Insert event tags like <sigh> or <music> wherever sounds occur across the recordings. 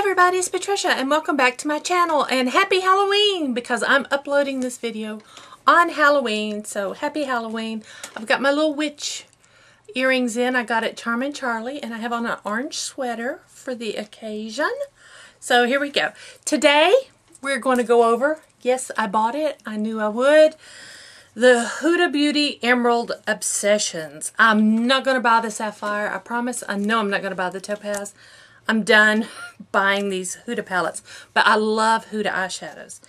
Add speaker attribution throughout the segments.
Speaker 1: everybody, it's Patricia and welcome back to my channel and happy Halloween because I'm uploading this video on Halloween so happy Halloween. I've got my little witch earrings in. I got it Charming Charlie and I have on an orange sweater for the occasion. So here we go. Today we're going to go over, yes I bought it, I knew I would, the Huda Beauty Emerald Obsessions. I'm not going to buy the Sapphire, I promise. I know I'm not going to buy the Topaz. I'm done <laughs> buying these Huda palettes, but I love Huda eyeshadows.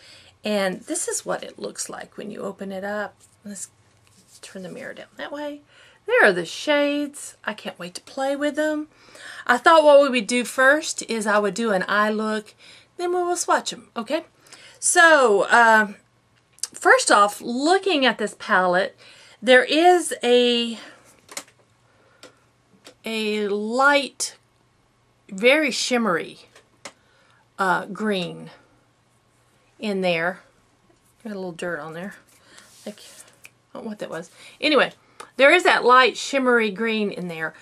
Speaker 1: And this is what it looks like when you open it up. Let's turn the mirror down that way. There are the shades. I can't wait to play with them. I thought what we would do first is I would do an eye look, then we will swatch them, okay? So, uh, first off, looking at this palette, there is a a light very shimmery uh, green in there. Got a little dirt on there. Like, I don't know what that was. Anyway, there is that light shimmery green in there.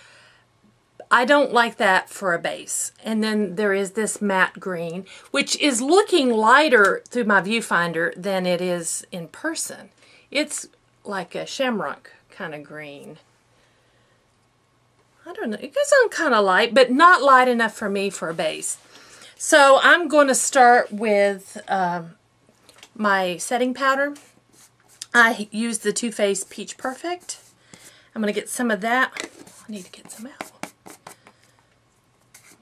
Speaker 1: I don't like that for a base. And then there is this matte green, which is looking lighter through my viewfinder than it is in person. It's like a shamrock kind of green. I don't know, it goes on kind of light, but not light enough for me for a base. So I'm going to start with um, my setting powder. I use the Too Faced Peach Perfect. I'm going to get some of that. I need to get some out.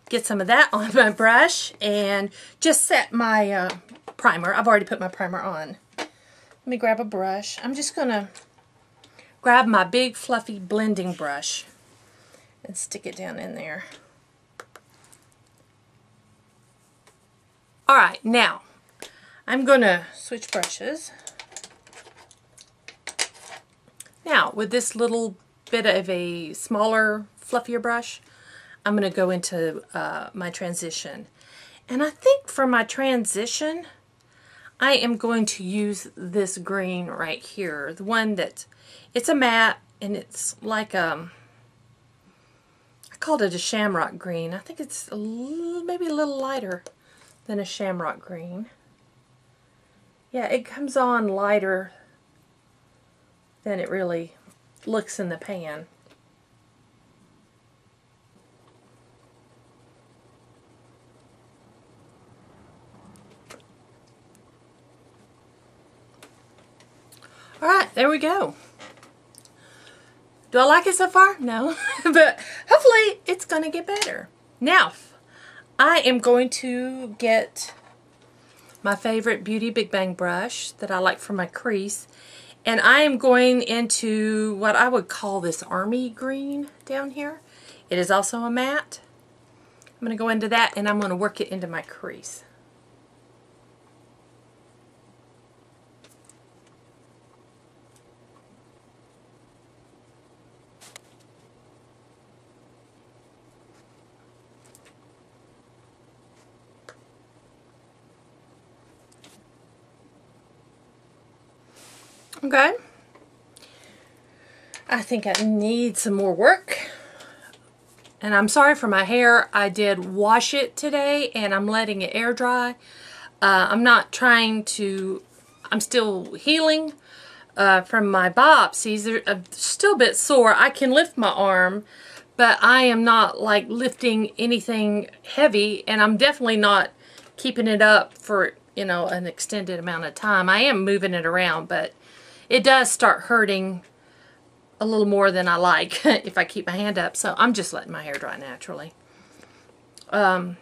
Speaker 1: Get some of that <laughs> on my brush and just set my uh, primer. I've already put my primer on. Let me grab a brush. I'm just going to grab my big fluffy blending brush and stick it down in there. Alright, now I'm going to switch brushes. Now, with this little bit of a smaller, fluffier brush, I'm going to go into uh, my transition. And I think for my transition, I am going to use this green right here. The one that, it's a matte, and it's like a, um, I called it a shamrock green. I think it's a maybe a little lighter than a shamrock green. Yeah, it comes on lighter than it really looks in the pan. Alright, there we go. Do I like it so far? No. <laughs> but hopefully it's going to get better. Now, I am going to get my favorite Beauty Big Bang brush that I like for my crease. And I am going into what I would call this army green down here. It is also a matte. I'm going to go into that and I'm going to work it into my crease. Okay. I think I need some more work. And I'm sorry for my hair. I did wash it today and I'm letting it air dry. Uh, I'm not trying to, I'm still healing uh, from my biopsies. They're uh, still a bit sore. I can lift my arm, but I am not like lifting anything heavy and I'm definitely not keeping it up for, you know, an extended amount of time. I am moving it around, but it does start hurting a little more than I like <laughs> if I keep my hand up. So I'm just letting my hair dry naturally. Um,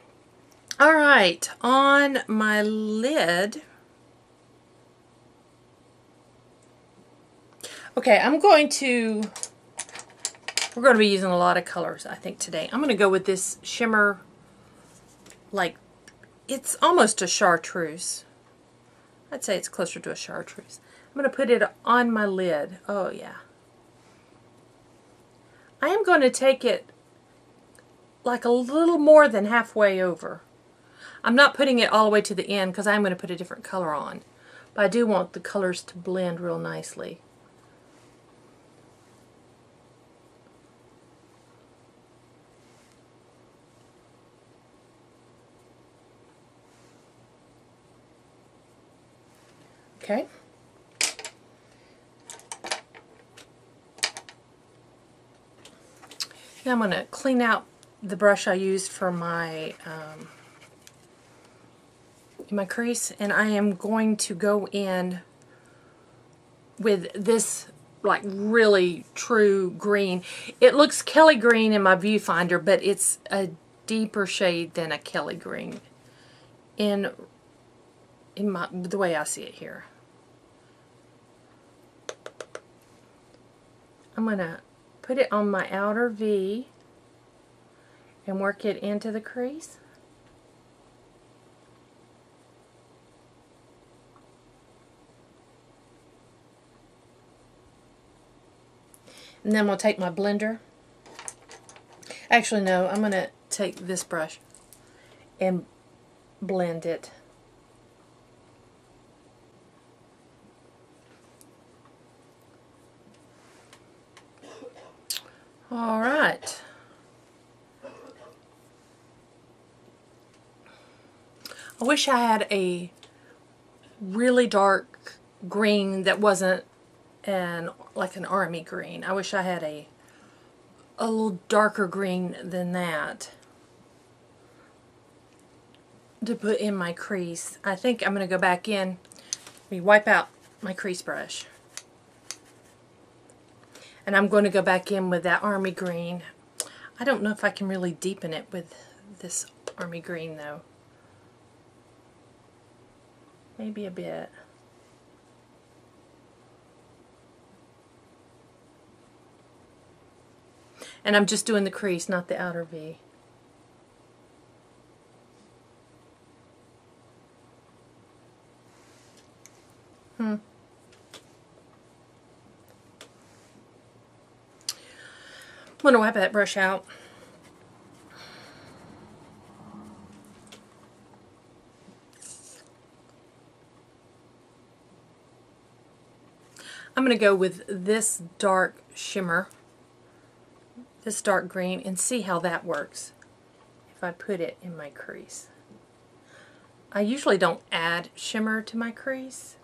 Speaker 1: all right, on my lid. Okay, I'm going to, we're going to be using a lot of colors, I think, today. I'm going to go with this shimmer, like, it's almost a chartreuse. I'd say it's closer to a chartreuse. I'm going to put it on my lid. Oh, yeah. I am going to take it like a little more than halfway over. I'm not putting it all the way to the end because I'm going to put a different color on. But I do want the colors to blend real nicely. Okay. I'm going to clean out the brush I used for my um, my crease and I am going to go in with this like really true green. It looks Kelly green in my viewfinder but it's a deeper shade than a Kelly green in in my the way I see it here. I'm going to put it on my outer V and work it into the crease. And then we'll take my blender. Actually, no, I'm going to take this brush and blend it. All right. I wish I had a really dark green that wasn't an like an army green. I wish I had a a little darker green than that to put in my crease. I think I'm going to go back in, we wipe out my crease brush. And I'm going to go back in with that army green. I don't know if I can really deepen it with this army green though. Maybe a bit. And I'm just doing the crease, not the outer V. I'm going to wipe that brush out. I'm going to go with this dark shimmer, this dark green, and see how that works if I put it in my crease. I usually don't add shimmer to my crease.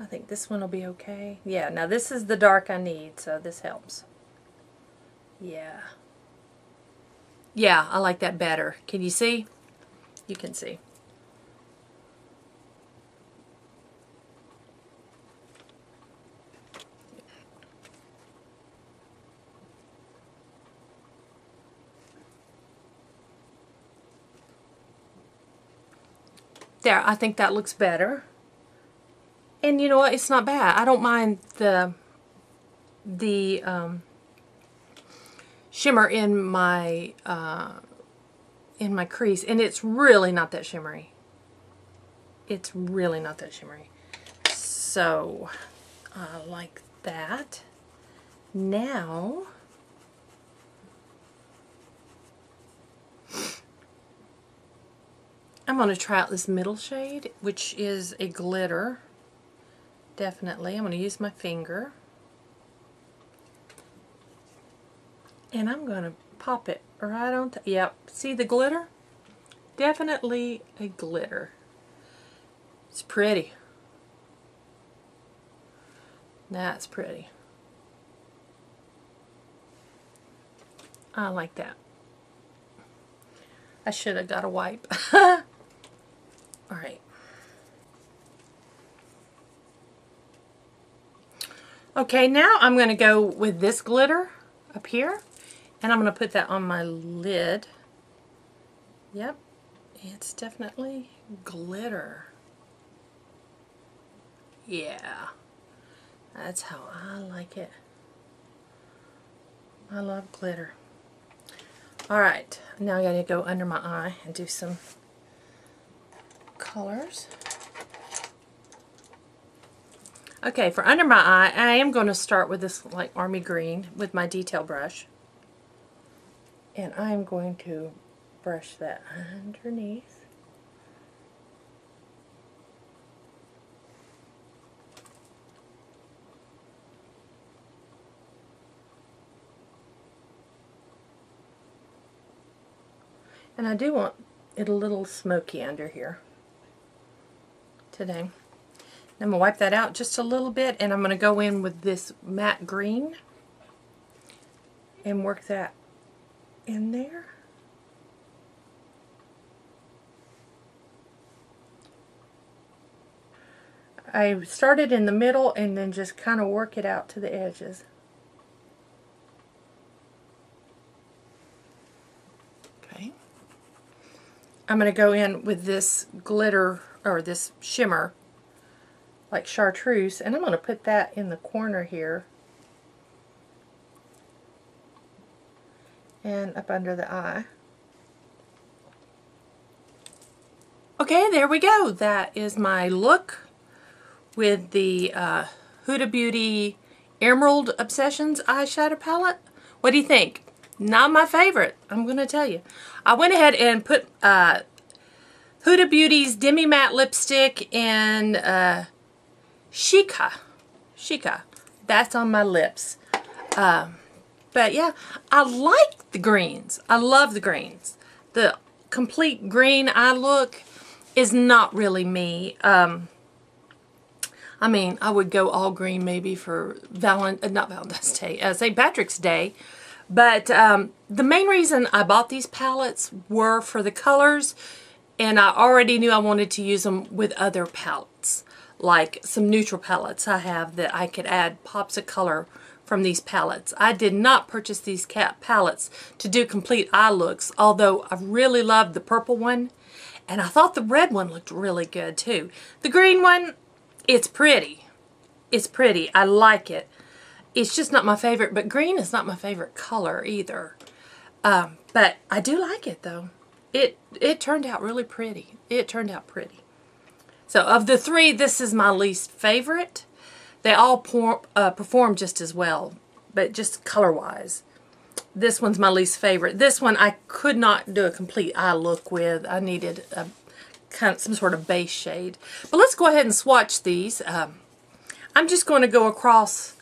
Speaker 1: I think this one will be okay. Yeah, now this is the dark I need, so this helps. Yeah. Yeah, I like that better. Can you see? You can see. There, I think that looks better. And you know what? It's not bad. I don't mind the the um, shimmer in my uh, in my crease, and it's really not that shimmery. It's really not that shimmery. So, uh, like that. Now, I'm going to try out this middle shade, which is a glitter. Definitely. I'm going to use my finger. And I'm going to pop it right on top. Yep. See the glitter? Definitely a glitter. It's pretty. That's pretty. I like that. I should have got a wipe. <laughs> All right. Okay, now I'm going to go with this glitter up here, and I'm going to put that on my lid. Yep, it's definitely glitter. Yeah, that's how I like it. I love glitter. Alright, now I gotta go under my eye and do some colors. Okay, for under my eye, I am going to start with this like army green with my detail brush. And I am going to brush that underneath. And I do want it a little smoky under here. today. I'm going to wipe that out just a little bit and I'm going to go in with this matte green and work that in there. I started in the middle and then just kind of work it out to the edges. Okay. I'm going to go in with this glitter or this shimmer like chartreuse and I'm going to put that in the corner here and up under the eye. Okay, there we go. That is my look with the uh, Huda Beauty Emerald Obsessions eyeshadow palette. What do you think? Not my favorite, I'm going to tell you. I went ahead and put uh, Huda Beauty's Demi Matte Lipstick in uh, Sheikha. Sheikha. That's on my lips. Um, but yeah, I like the greens. I love the greens. The complete green eye look is not really me. Um, I mean, I would go all green maybe for uh, not Valentine's Day, uh, St. Patrick's Day. But um, the main reason I bought these palettes were for the colors, and I already knew I wanted to use them with other palettes, like some neutral palettes I have that I could add pops of color from these palettes. I did not purchase these cat palettes to do complete eye looks, although I really loved the purple one, and I thought the red one looked really good too. The green one, it's pretty. It's pretty. I like it. It's just not my favorite, but green is not my favorite color either. Um, but I do like it though. It, it turned out really pretty. It turned out pretty. So of the three, this is my least favorite. They all uh, perform just as well, but just color-wise. This one's my least favorite. This one I could not do a complete eye look with. I needed a kind of some sort of base shade. But let's go ahead and swatch these. Um, I'm just going to go across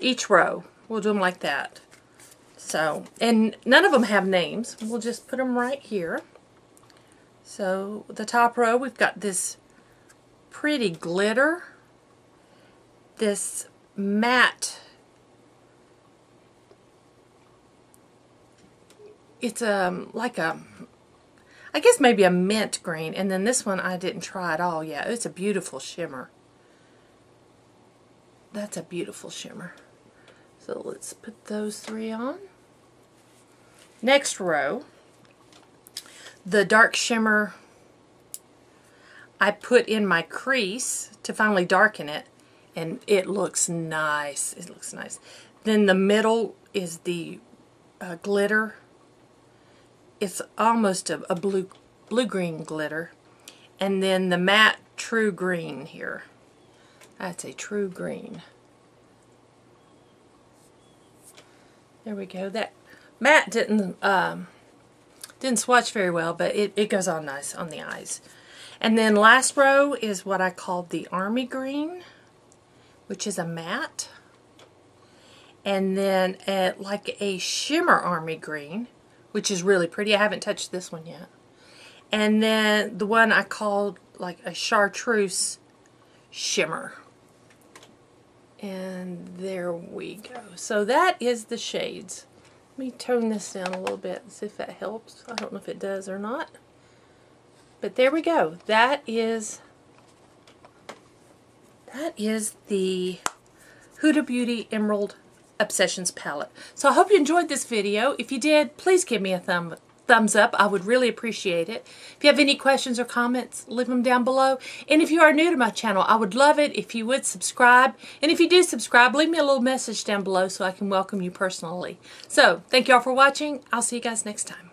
Speaker 1: each row. We'll do them like that. So, and none of them have names. We'll just put them right here. So, the top row, we've got this pretty glitter this matte it's um like a I guess maybe a mint green and then this one I didn't try at all yeah it's a beautiful shimmer. That's a beautiful shimmer. So let's put those three on. Next row the dark shimmer I put in my crease to finally darken it and it looks nice. It looks nice. Then the middle is the uh, glitter. It's almost a, a blue blue-green glitter. And then the matte true green here. That's a true green. There we go. That matte didn't um, didn't swatch very well, but it, it goes on nice on the eyes. And then last row is what I called the army green which is a matte. And then like a shimmer army green, which is really pretty. I haven't touched this one yet. And then the one I called like a chartreuse shimmer. And there we go. So that is the shades. Me tone this down a little bit and see if that helps. I don't know if it does or not. But there we go. That is that is the Huda Beauty Emerald Obsessions palette. So I hope you enjoyed this video. If you did, please give me a thumb thumbs up. I would really appreciate it. If you have any questions or comments, leave them down below. And if you are new to my channel, I would love it if you would subscribe. And if you do subscribe, leave me a little message down below so I can welcome you personally. So, thank you all for watching. I'll see you guys next time.